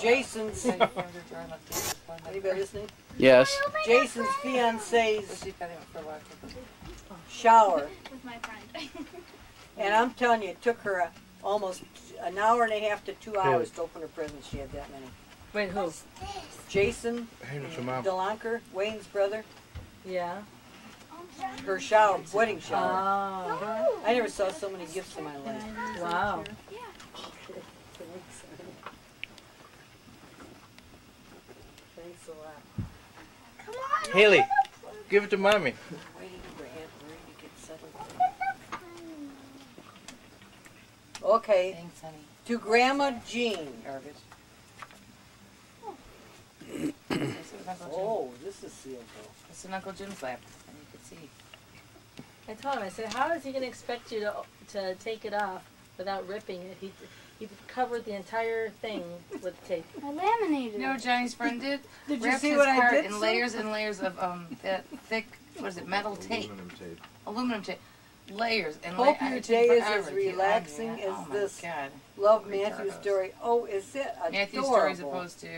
Jason's. Anybody listening? Yes. Jason's fiance's shower, With my friend. and I'm telling you, it took her a, almost an hour and a half to two hours to open her presents. She had that many. Wait, who? Jason Hey, what's? Delanker, Wayne's brother, Yeah. her shower, wedding shower. Oh. I never saw so many gifts in my life. Wow. Thanks a lot. Haley, give it to mommy. Waiting for Aunt Marie to get settled. Okay, Thanks, honey. to Grandma Jean. Garbage. This is Uncle Jim. Oh, this is sealed though. This is Uncle Jim's lap, and you can see. I told him, I said, how is he going to expect you to, to take it off without ripping it? He, he covered the entire thing with tape. I laminated. You know Johnny's friend did? Did you see what I card did? in Sue? layers and layers of um that thick, what is it, metal tape, Aluminum tape. aluminum tape, layers and Hope la- your day is as relaxing on there. as oh my this. God. Love Matthew's story. Oh, is it adorable? Matthew's story as opposed to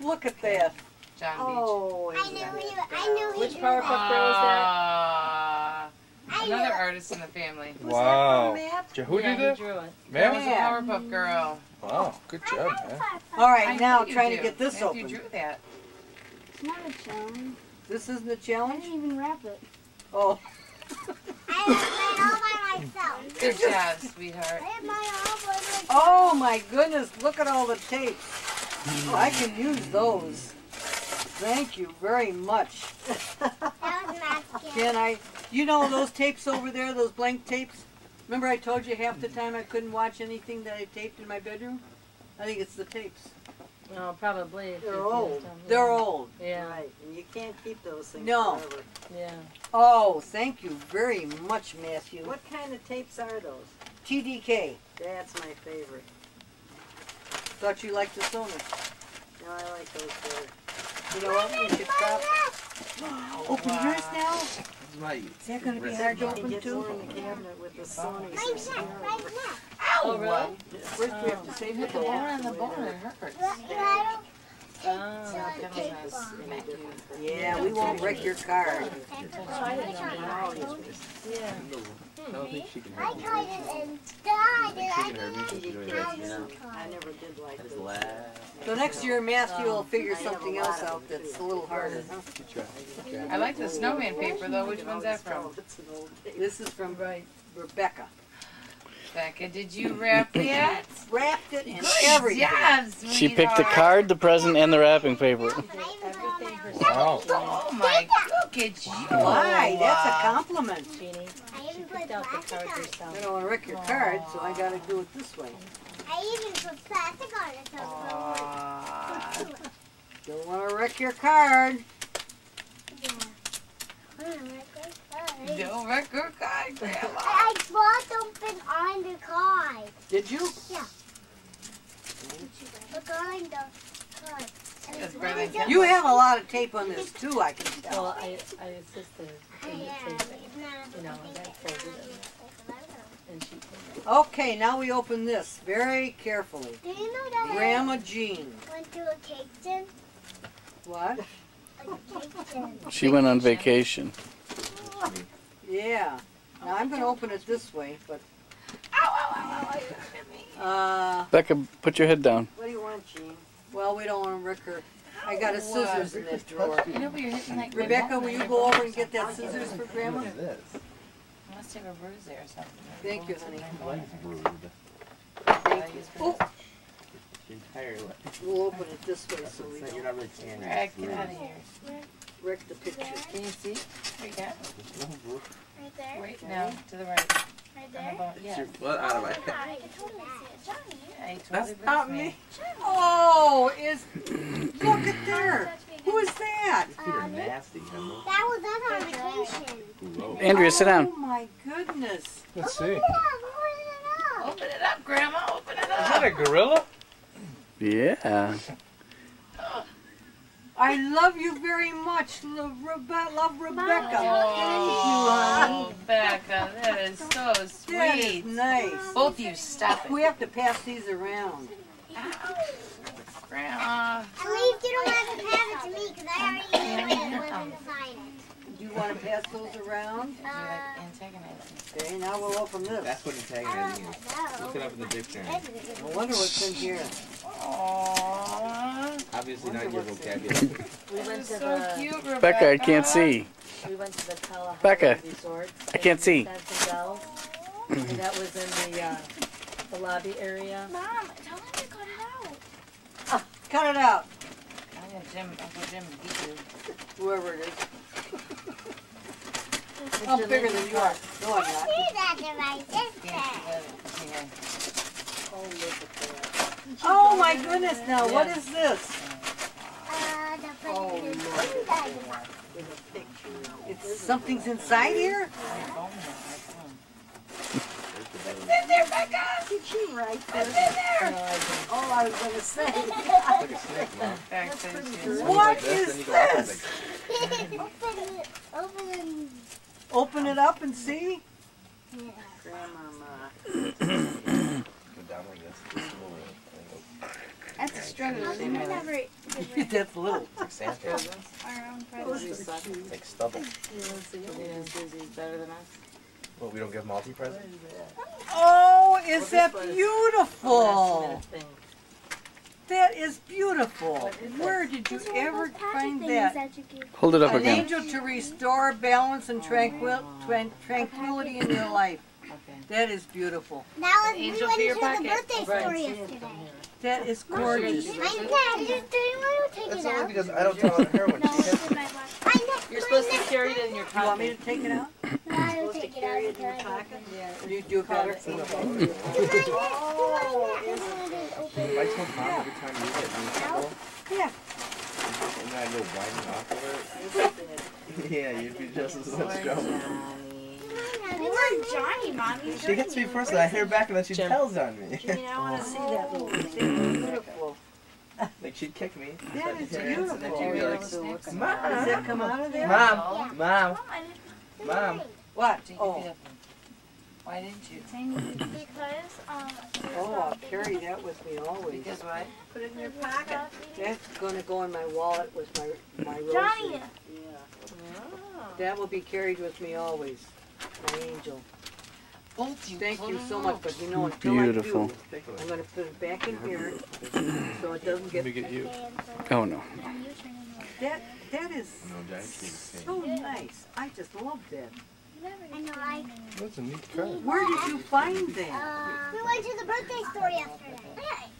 Look at that. John Beach. Oh, I is knew that he. I knew he. Which Powerpuff. Girl was that? I knew another it. artist in the family. Wow. Who yeah, did he that? drew it. That Matt? was a Yeah. Powerpuff Girl. Wow, good job, man. All right, I now knew you to get this Matthew open. drew that. It's not a challenge. This isn't a I challenge? I didn't even wrap it. Oh, I did mine all by myself. Good job, sweetheart. I did mine all by myself. oh my goodness, look at all the tapes. Oh, I can use those. Thank you very much. That was Matt's. Can I, you know those tapes over there, those blank tapes? Remember I told you half the time I couldn't watch anything that I taped in my bedroom? I think it's the tapes. No, probably. if They're old. used them, They're yeah. old. Yeah, Right, and you can't keep those things No. forever. yeah. Oh, thank you very much, Matthew. What kind of tapes are those? TDK. That's my favorite. Thought you liked the Sony. No, I like those better. You know what? We should stop. Open yours now? This is that gonna be wrist. hard to open too? one in the cabinet with the Sony. Right neck, right neck. Oh, really? First we have to um, save Hit it the bone all. on the bone, it hurts. Oh. right. Oh, that Tape was on. Matthew. Yeah, we won't wreck your card. I didn't know that. Yeah. I don't think she can I hurt me. tried it and died. She can I me. She's didn't doing have this, you know. I never did like That's those. last. So next year Matthew will um, figure I something else out that's a little harder. huh? Good try. Good try. I like the snowman paper though. Which one's that from? called- It's an old tape. This is from Rebecca. Becca, did you wrap that? Wrapped it and Good everything. job, She picked the card, the present, and the wrapping paper. Wow. Oh my, look at you. Why? That's a compliment. Jeannie, picked out the card on it. I don't want to wreck your card, so I gotta do it this way. I even put plastic on it so it's Aw. going Don't want to wreck your card. Yeah. I'm gonna make it first. Don't wreck her card, Grandma. I bought open on the card. Did you? Yeah. Look on the card. And That's it's better really. You have a lot of tape on this too, I can tell. Well, I, I assisted in the taping, you know, a- that folded it, and she taped it. Okay, now we open this very carefully. Do you know that Grandma Jean. Went to a cake tin? What? A cake tin. She went on vacation. Yeah. Now I'm gonna open it this way, but Ow, ow, ow, ow, ow, you hit me. uh, Becca, put your head down. what do you want, Jean? Well, we don't want to wreck her. I got a uh, scissors in this drawer. You know, but you're hitting like Rebecca, will you go over and get that scissors for Grandma? Look at this. Must have a bruise there or something. Thank you, honey. Life's bruised. Thank you. Oh, Your entire life. we'll open it this way so we don't You're not really standing. Greg, it's get out of bruised. here. wreck the picture. Can you see? Right there. There's no. Right there? Right now, to the right. Right there? bone. Get Yeah. your foot out of my oh, Yeah, I can totally see it. Johnny. Yeah, totally That's not me. me. Oh, is look at there. Who is that? Uh, feet are nasty, That was us on vacation. Andrea, sit down. Oh my goodness. Let's see. Yeah, open it up. Grandma. Open it up, Grandma. Open it Is that a gorilla? Yeah. I love you very much. Love, Rebe- love Rebecca. Oh, Becca, that is so that is nice. Both of you, stop it. We have to pass these around. Grandma. At least you don't have to pass it to me because I already knew it sign it. Do you want to pass those around? Uh, antagonizing. Okay, now we'll open this. That's what antagonizing is. Look it up in the dictionary. I wonder what's in here. Aww. Obviously not your vocabulary. we went to so the cute, Rebecca. Becca, I can't see. We went to the Kalahari Becca, resort. I can't see. Sanson Dells. and that was in the uh, the lobby area. Mom, tell him to cut it out. Cut it out, I'm gonna Jim, Uncle Jim beat you. whoever it is. I'm bigger than you are. No, I'm not. See that device, Can't this you let it, yeah. Oh, look at that. Oh my goodness, now what is this? Uh, the Oh, president. Lord. What is that? It's something's inside here? My phone, my phone. Did she write this? No, I didn't. Oh, I was gonna say. It's like a snake, mom. Back to the It's shoes. What like this, is then you go up, it's this? Open it. Open it. Open it up and see? Grandmama. Go down like this. Just a little. That's a struggle. I'll isn't it? never That's little. It's like Santa. our own Those presents. It's like stubble. Yeah, Susie's better than us. Well, we don't give multi presents? Oh, is that Well, this beautiful? last minute thing. That is beautiful. Where did you It's ever find that? that. Hold it up An again. angel to restore balance and tranquil- oh. tran- tranquility in your life. Okay. That is beautiful. That was we Angel went for your to the birthday Right, store see it yesterday. That is gorgeous. My dad, do you want to take That's it only out? because I don't tell her when No, she it's hits in me. my box. I know. You're supposed to carry it in your pocket. You want me to take it out? No, I don't Supposed to carry it in your pocket? don't- you do better? Do mine next. Do mine next. That's what I did. Open If I told mom every time you hit me, Yeah. and then I go winding off of it, yeah, you'd be just as much trouble. We Johnny, Mom. She hits me first, and I hit her back, and then she Jim. tells on me. Jimmy, I wanna see that little thing. beautiful. like she'd kick me. That I'd is hit her, and then she'd be like, Does that "Mom, come out of there? mom, mom, mom." What? Take Oh, it up. Why didn't you? Because, um, oh, I'll carry that with me always. Because what? Put it in your pocket. That's gonna go in my wallet with my, my Johnny. roses. Yeah. That will be carried with me always. My angel. Both you. Thank you so much, but you know, until I Beautiful. do, I'm gonna put it back in here, so it doesn't get, Let me get you. Oh no. that, that is No, Jack's the same. so nice. I just love that. I know, I. That's a neat card. Where did you find that? Uh, we went to the birthday store yesterday.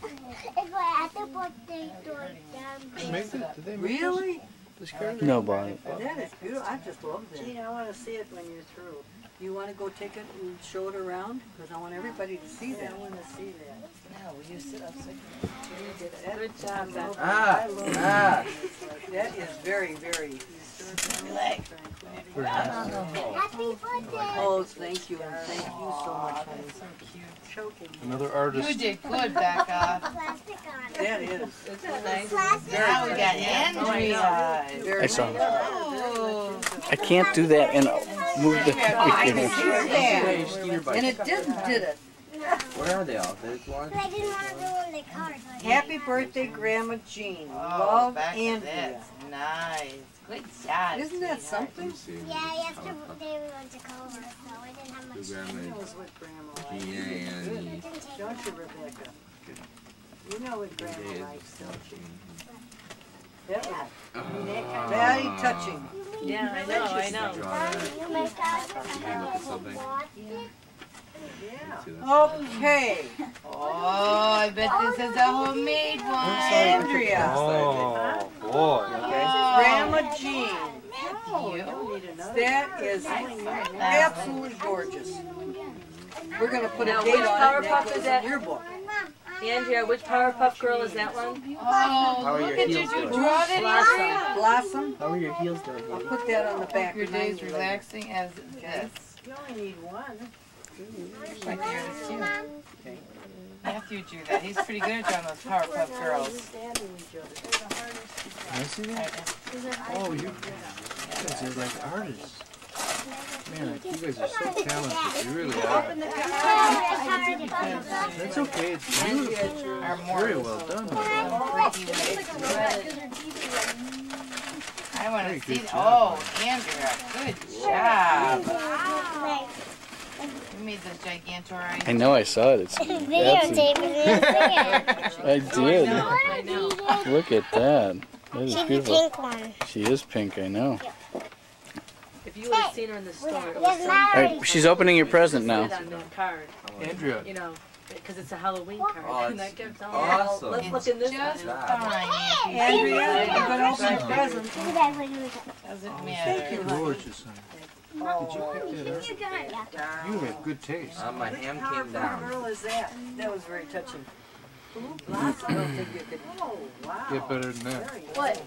It's like at the birthday store. down Make it? Did they make Really? this card? No, Bonnie. That is beautiful. I just love that. Gee, I wanna see it when you're through. You wanna go take it and show it around? Cause I want everybody to see that. I that. wanna see that. No, will you sit up so you Good job, Ah, ah. That is very, very, Happy birthday. oh, thank you, and thank you so much, honey. Choking. Another You did good, Becca. Plastic on it. That is. It's nice. Plastic Now we got. Andrea. Oh, I saw. Oh. I can't do that and move the. I see that. And it didn't, did it? Where are they all? There's one. But I didn't want to go in the car. Happy birthday, Grandma Jean. Oh, Love, Andrea. that's nice. Good job. Isn't that sweetheart. something? Yeah, yesterday we went to Culver, so I didn't have much time. knows what grandma likes. Yeah, It didn't Don't you, long. Rebecca? You know what grandma likes, don't you? That was very touching. Yeah, I know, I know. You make out watch it. Yeah. Okay, Oh, I bet this is a homemade one. Andrea, Oh, boy. Grandma oh. Jean. You. Don't need. That is absolutely gorgeous. We're gonna put a date on it, and Powerpuff that is goes that? in your book. Andrea, which Powerpuff Girl is that one? Oh, are look your at you. heels You doing? draw it Blossom. Blossom, How are your heels doing? I'll put that on the back. Your behind day's relaxing as it gets. You only need one. My dear, it's you. Okay. Matthew drew that. He's pretty good at drawing those Powerpuff Girls. Understanding each other. Can I see that? Oh, you guys are like artists. Man, you guys are so talented. You really are. That's okay. It's beautiful. Very well done. I'm freaky when it's red. I want to see. Oh, Andrea, good job. You made the gigantorite. I know I saw it. It's Videotape it. I did. I know. Look at that. That is She's the beautiful. pink one. She is pink. I know. If you would have seen her in the store, it was so not All already. right, she's opening your present now. on that card, Andrea, you know, because it's a Halloween card. Oh, and I it's kept telling awesome. well, let's look in this Just one. fine. Andrea, you're gonna open your present. Look at that window. Doesn't oh, Thank matter. you, honey. Gorgeous. honey. Did you pick that up? You have good taste. Uh, my ham How came good down. girl is that? That was very touching. Lots, I don't think you could. Oh, wow. Get better than that. What?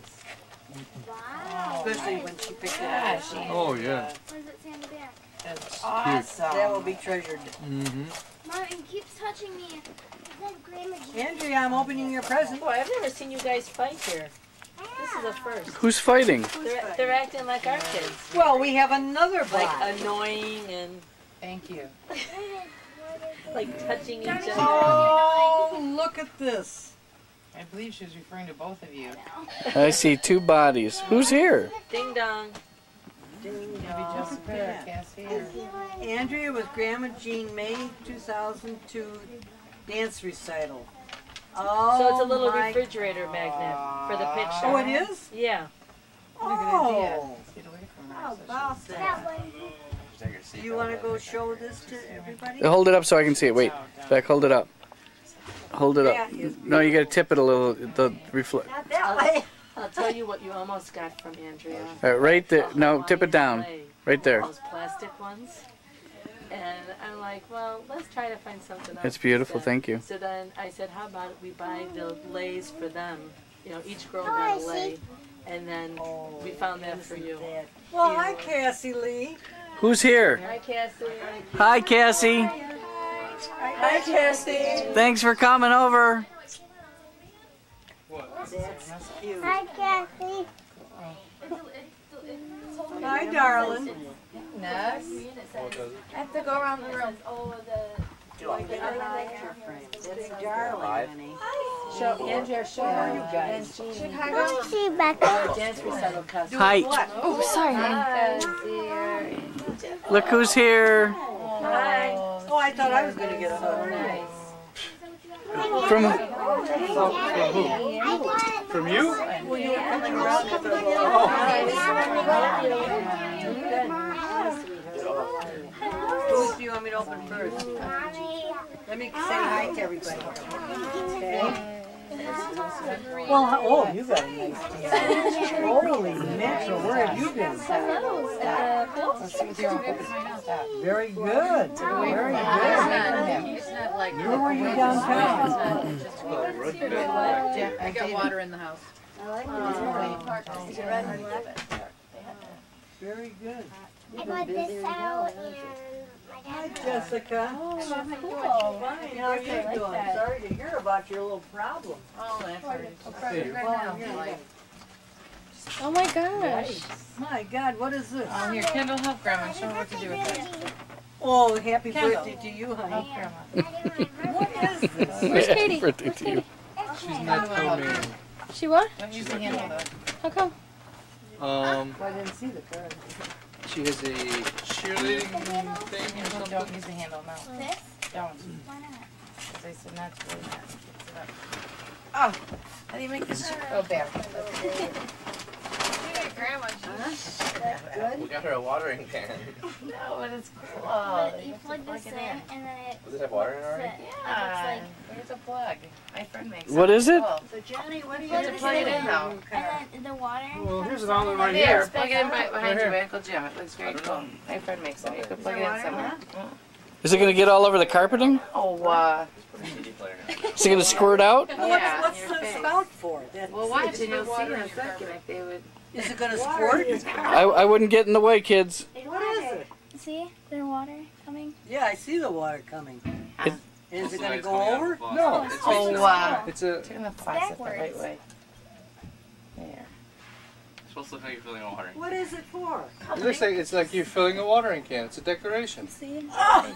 Wow. Especially when she picked it up. she Oh, yeah. What does it say on the back? is That will be treasured. Mm-hmm. Mom, it keeps touching me. It says Grandma Andrea, I'm opening your present. Boy, I've never seen you guys fight here. This is a first. Who's fighting? They're, they're acting like our kids. Well, we have another Like annoying and Thank you. like touching each other. Oh, look at this. I believe she was referring to both of you. I see two bodies. Who's here? Ding dong. Ding Maybe dong. just Look a at pair that. of cast here. Andrea with Grandma Jean, May 2002 dance recital. Oh, So it's a little oh my- refrigerator magnet for the picture. Oh, it is? Yeah. Look at Andrea. Oh, Get away from how about That that? one. Take your Do you want to go show this to everybody? Hold it up so I can see it. Wait, she's- Oh, back. Hold it up. Hold it up. No, you gotta tip it a little. The reflect. Not that way. I'll tell you what you almost got from Andrea. All right, right there. No, tip it down. Right there. Those plastic ones. And like, well, let's try to find something else. That's beautiful. instead. Thank you. So then I said, how about we buy the lays for them? You know, each girl Oh, got a lay. And then we found that for you. Well, hi, Cassie Lee. Who's here? Hi, Cassie. Hi, Cassie. Hi, Cassie. Thanks for coming over. That's cute. Hi, Kathy. Hi, darling. Next. I have to go around the room. That's darling, honey. Show Andrea, show her you guys. Go see Becca. Dance recital costume. Hi. Oh, sorry. Look who's here. Hi. Oh, I thought I was going to get a hug. From I got From you? Well, you were coming around with the Who do you want me to open first? Let me say hi to everybody. Okay. Well, hi- oh, you got a nice tan. Holy mackerel, where have you been? Let's see what your. Very good. Very good. not him. It's not like. Where were you downtown? I got water in the house. Very good. I got this out and my Hi, dad. Jessica. Fine, how are you doing? Sorry to hear about your little problem. Oh, that's right. Hey, Right now. Oh my gosh. My God, what is this? Oh, here, Kendall, help Grandma. Show her what to do with it. Oh, happy Kendall. birthday to you, honey. Help Grandma. What is this? Where's Katie? Birthday to you. She's not coming. She what? Don't use the handle though. How come? Um, I didn't see the card. she has a cheerleading thing or something. Don't use the handle, no. This? Don't. Why not? As I said, not to really not. Fix it up. Oh, how do you make this? Oh, back. We got her a watering can. No, but it's cool. You plug this in and then it Does it have water in it already? Yeah, there's a plug. My friend makes What is it? Cool. So Johnny, what do you You have to plug it in now. and then the water. Well, here's an outlet right here. plug it in by, behind Right you, here. Uncle Jim. It looks very cool. My friend makes it. You could plug it in somewhere. Is it gonna get all over the carpeting? Oh, uh, CD player now. Is it gonna squirt out? yeah, What's in the face. spout for? That- Well, watch and you'll see in a second if they would. Is it gonna squirt? I, I wouldn't get in the way, kids. What is it? See? There's water coming. Yeah, I see the water coming. It- Is it gonna go over? No, It's Oh, uh, it's a. turn the faucet the right backwards. way. There. It's supposed to look like you're filling a watering. What is it for? It looks like it's like you're filling a watering can. It's a decoration. See?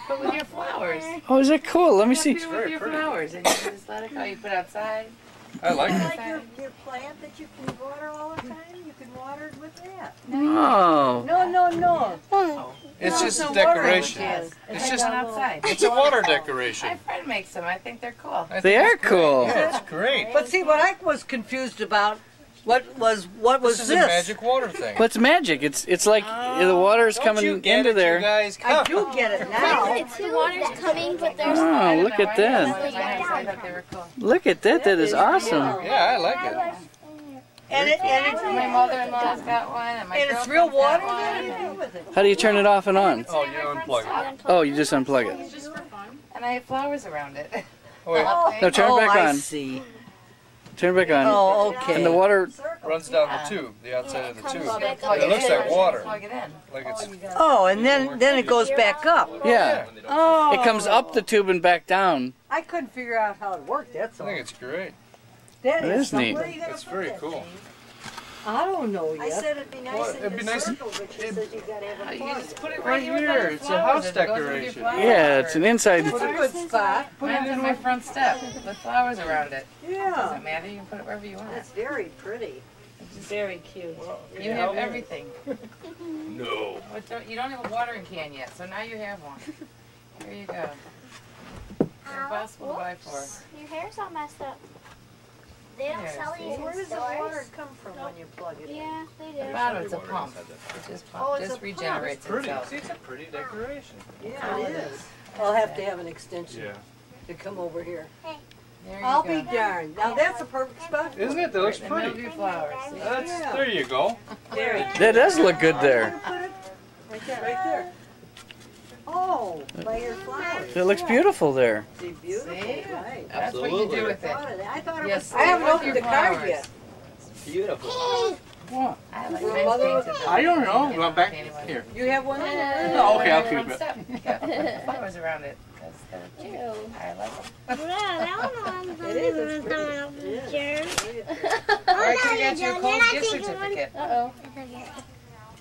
Put with your flowers. Oh, is it cool? Let me see. Put it with very your pretty. flowers and you just let it go. You put it outside. I like it. Like your, your plant that you can water all the time, you can water it with that. Oh. No, no, no. It's just a a decoration. can. It's just, Going outside. it's a water decoration. My friend makes them. I think they're cool. I They are cool. Yeah, it's great. But see, what I was confused about, what was, what was This this? a magic water thing. What's magic? It's it's like the oh. water Don't coming you get into it, there. You guys, I do get it now. The water's coming, but there's Oh, I don't look at why that. they did it. I thought they were cool. Look at that. That is awesome. Yeah, I like it. And it, and My mother-in-law's got one, and my and it's real water, got do you do with it? How do you turn it off and on? Oh, you unplug it. Oh, you just unplug it. And I have flowers around it. Oh, wait, No, turn Oh, it back on. I on. see. Turn it back on. Oh, okay. And the water. runs down the tube, the outside of the tube. Plug It looks in. like water. Plug it in. Like it's. Oh, and then, then it goes back up. Yeah. Oh. It comes up the tube and back down. I couldn't figure out how it worked, that's I think it's great. That That is something. neat. Where are you gonna It's very that, cool. James? I don't know I yet. said it'd be nice Well, in it'd be the nice- circle, but she it- says you gotta have a You plug. just put it Right right here here, it's a house It goes with your decoration. flowers. Yeah, it's an inside. It's a good spot. Mine's on my front step with flowers around it. Yeah. Doesn't matter. You can put it wherever you want. It's very pretty. It's very cute. You have everything. No. But don't, you don't have a watering can yet, so now you have one. Here you go. They're uh, impossible to buy for. Your hair's all messed up. They don't There, sell see? these Where in does the water stores. come from when you plug it in? Yeah, they do. bottom it's a pump. It just pump, Oh, it's just a pump. regenerates Pretty. itself. See, it's a pretty decoration. Yeah, it is. I'll have to have an extension Yeah. to come over here. There you I'll go. be darned. Now that's a perfect spot. Isn't it? That looks In the middle of pretty. your flowers. That's, Yeah. there you go. There, That does look good there. right there, right there. Oh, by flowers. That looks beautiful there. See, beautiful, See? right. That's what you do with it. Thought of that. I thought it Yes, was, I haven't opened your the card flowers. yet. Beautiful. What? I like Your mine mother- painted. I don't know. Well, back here. You have one? Oh, okay, I'll keep it. step. Yeah, put flowers around it. 'cause they're cute. Ew. I like them. It is, it's pretty. Or I could get you a cold gift certificate. Uh-oh.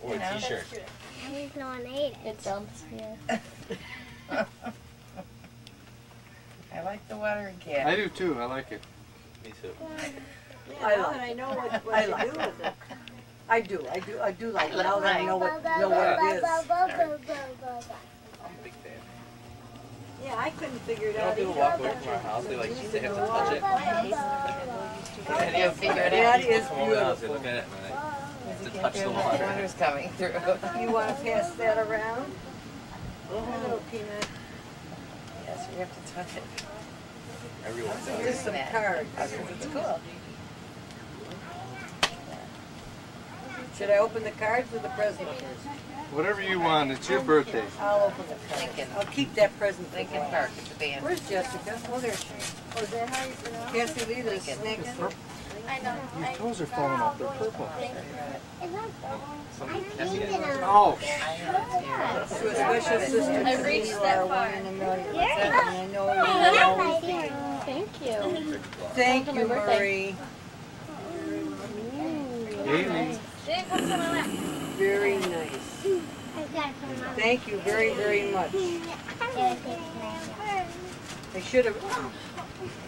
Or a t-shirt. He's no one ate it. It dumped, yeah. I like the watering can. I do too. I like it. Me too. I Now like that I know what, I what like do with it. I do, I do, I do like it. Now that I know what, know what it is. I'm a big fan. Yeah, I couldn't figure it You know, out people either. walk away from our house, they like, geez, they have to touch it. And you'll figure it out. is Come over the house, they beautiful. look at it, and they have to touch the the water's coming through. You wanna pass that around? Mm-hmm. Hello, Peanut. Yes, you have to touch it. Everyone's Just Just some that. cards. It's cool. Should I open the cards or the present? Whatever you want. It's your birthday. I'll open the cards. Lincoln. I'll keep that present for Lincoln Park at the band. Where's Jessica? Oh, there she is. Oh, is that how you pronounce it? Cassie Lee, the snake. I know. Your toes are falling off. They're purple. Something Cassie had. Oh, To a special sister, I reached you that are far. one in a million. Yeah. I know you always. Thank you. Thank you, my birthday. Marie. Haley. Didn't come to my lap. Very nice. Thank you very, very much. I should have,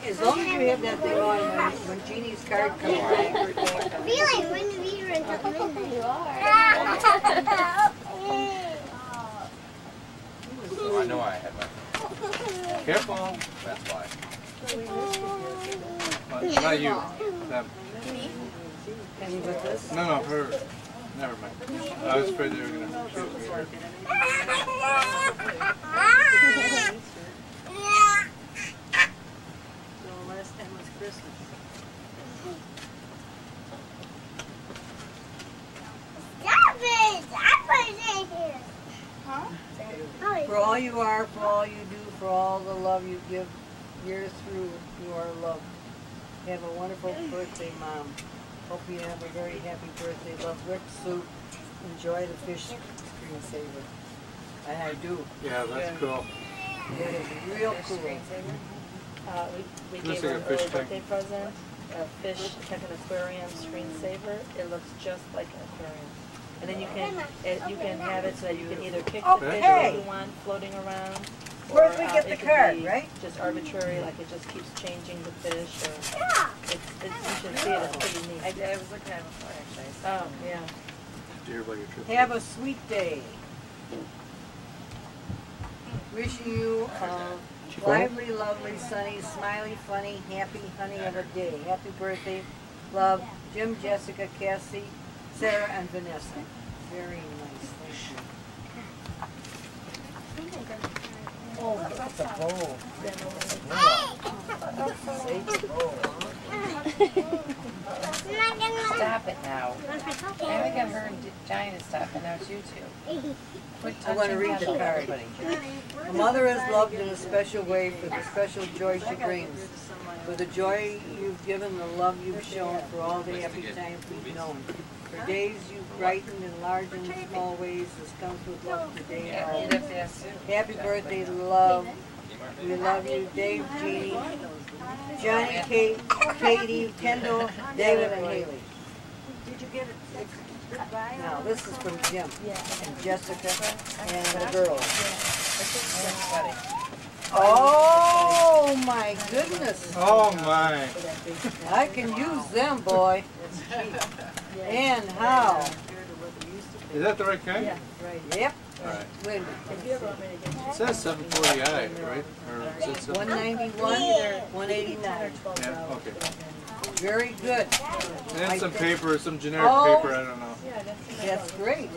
as long as you have that thing on, when, when Jeannie's card comes out. Really, when we were until midnight. You are. Oh, I know I had my. Careful. That's why. Uh, Not you. Them. And No, no, her. Never mind. I was afraid they were gonna shoot me. so last time was Christmas. Stop it! I put it here. Huh? For all you are, for all you do, for all the love you give, years through, you are loved. Have a wonderful birthday, Mom. Hope you have a very happy birthday. Love Rick Soup. Enjoy the fish screensaver. And I do. Yeah, that's cool. It is real cool. Uh, we, we Looks gave like her a an early tank. birthday present, a fish, like an aquarium screensaver. It looks just like an aquarium. And then you can, it, you can have it so that you can either kick the fish that Okay. you want floating around. Where'd or, we uh, get it the could card, be right? Just arbitrary, like it just keeps changing the fish or Yeah. it's should see it, it's pretty neat. I did, I was looking at it before actually. Oh, yeah. Did you hear about your trip? Have a sweet day. Wishing you a lively, lovely, sunny, smiley, funny, happy honey of a day. Happy birthday. Love, Jim, Jessica, Cassie, Sarah, and Vanessa. Very nice, thank you. Oh, that's a bowl. Stop it now. Now we got her and to stop, and now it's you two. Quit I want to read the card. A mother is loved in a special way for the special joy she brings. For the joy you've given, the love you've shown, for all the happy times we've known. For days you've brightened in large and small ways, this comes with love today and Yeah, always. you'd have to ask Sue. Happy birthday, love. We love you, Dave, Jeannie, Johnny, Kate, Katie, Kendall, David, and Haley. Did you get it? Goodbye? Now, this is from Jim and Jessica and the girls. Oh, my goodness. Oh my. I can use them, boy. And how? Is that the right kind? yeah, Yep. Alright. Wait, It says 740i, right? Or is it seven- one ninety-one, one eighty-nine. Yeah, okay. Very good. And some paper, some generic Oh. paper, I don't know. That's great.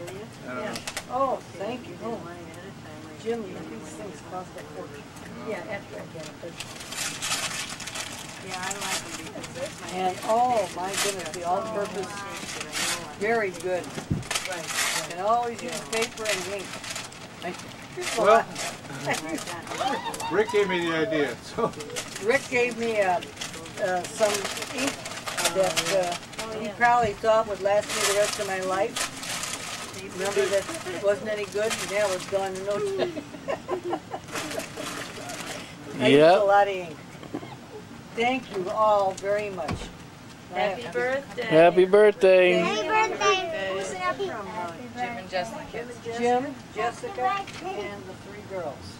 I don't know. Oh, thank you. Oh, Jim, these things cost a fortune. Yeah, after I get it, Yeah, I like them because that's my. And, oh, my goodness, the all-purpose, very good. Right. Can always use paper and ink. I- Well, Rick gave me the idea, so. Rick gave me uh, uh, some ink that uh, he probably thought would last me the rest of my life. Remember that wasn't any good, and that was gone in no time. I used a lot of ink. Thank you all very much. Happy birthday. Happy birthday. Happy birthday. Who's that from? Jim and Jessica kids. Jim, Jessica, and the three girls.